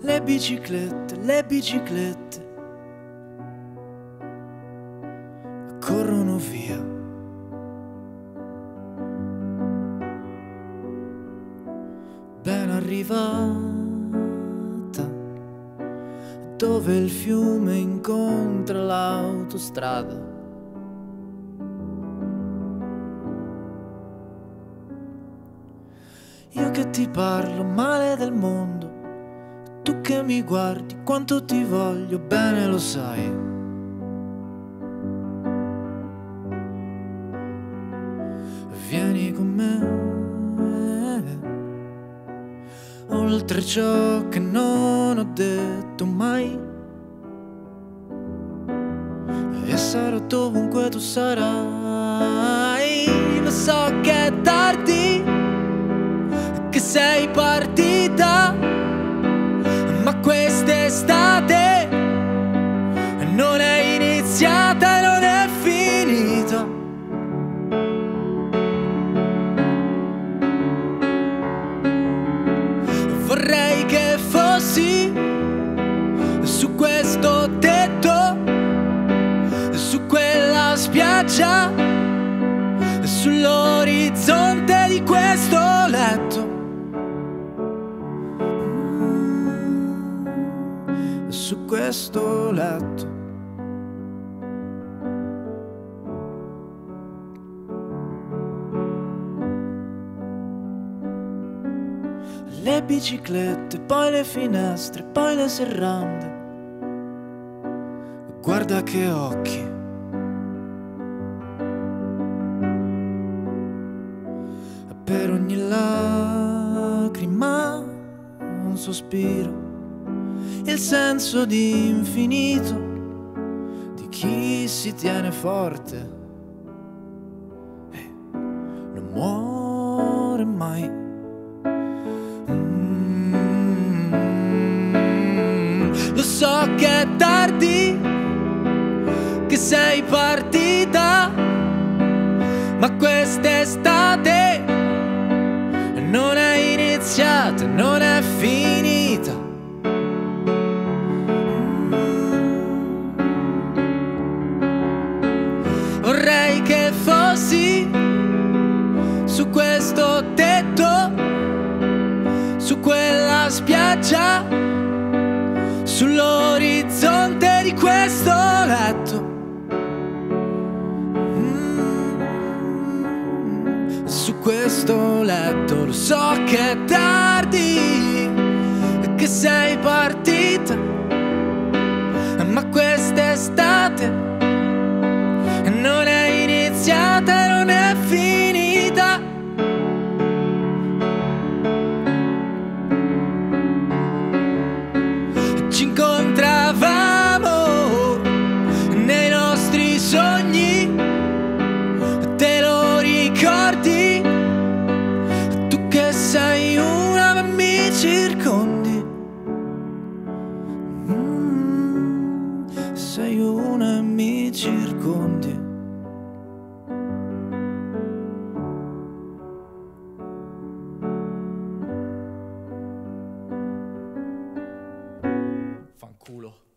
le biciclette, le biciclette corrono via. Ben arrivata dove il fiume incontra l'autostrada. Io che ti parlo male del mondo, che mi guardi quanto ti voglio bene lo sai. Vieni con me, oltre ciò che non ho detto mai. E sarò dovunque tu sarai. Lo so che è tardi, che sei partita, quest'estate non è iniziata e non è finita. Vorrei che fossi su questo tetto, su quella spiaggia, sull'orizzonte Su questo letto. Le biciclette, poi le finestre, poi le serrande. Guarda che occhi. Per ogni lacrima un sospiro. Il senso di infinito di chi si tiene forte. e non muore mai. Mm, Lo so che è tardi, che sei partita, ma quest'estate non è iniziata, non è finita. Su quella spiaggia, sull'orizzonte di questo letto. Mm, Su questo letto lo so che è tardi, che sei partita, ma quest'estate sei una e mi circondi. Fanculo.